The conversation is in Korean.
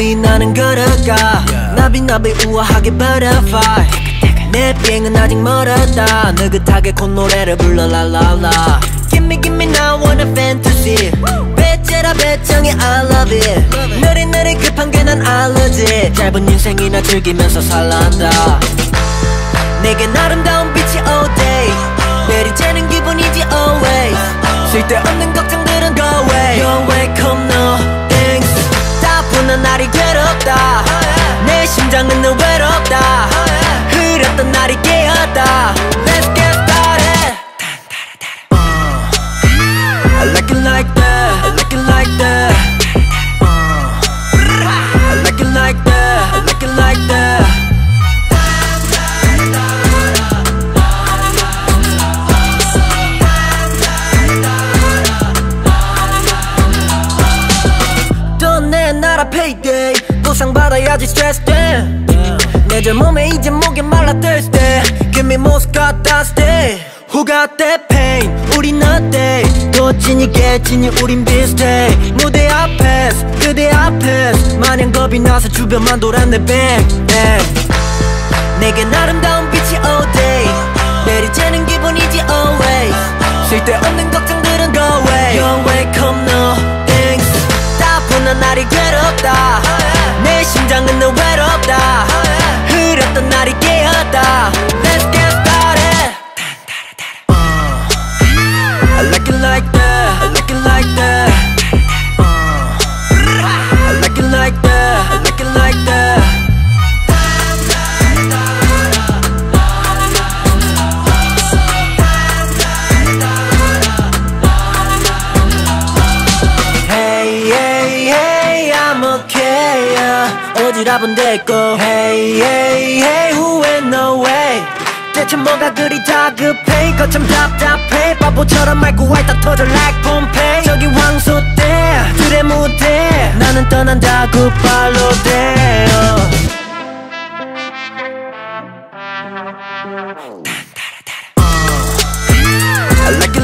천천히 나는 걸어가 나비나비 우아하게 butterfly. 내 비행은 아직 멀었다. 느긋하게 콧노래를 불러 랄랄라 Gimme gimme now wanna fantasy. 배째라 배짱이 I love it. 느릿느릿 급한 게 난 알러지. 짧은 인생이나 즐기면서 살란다. 내겐 아름다운 빛이 all day. 내리쬐는 기분이지 always. 쓸데없는 payday 보상 받아야지 stress 내저 몸에 이제 목이 말라 thirsty Give me most got that stay Who got that pain 우린 어때 또 진이게 진이 우린 비슷해 무대 앞에서 그대 앞에서 마냥 겁이 나서 주변만 돌았네 bang bang 내겐 아름다운 빛이 all day 내리쬐는 기분이지 always 쓸데없는 da 답은 됐고. Hey hey hey 후회 no way? 대체 뭐가 그리 다급해. 거참 답답해. 바보처럼 말고 왈딱 터져 like 폼페이 저기 왕소대 들의 무대. 나는 떠난다 굿발로 돼요. I like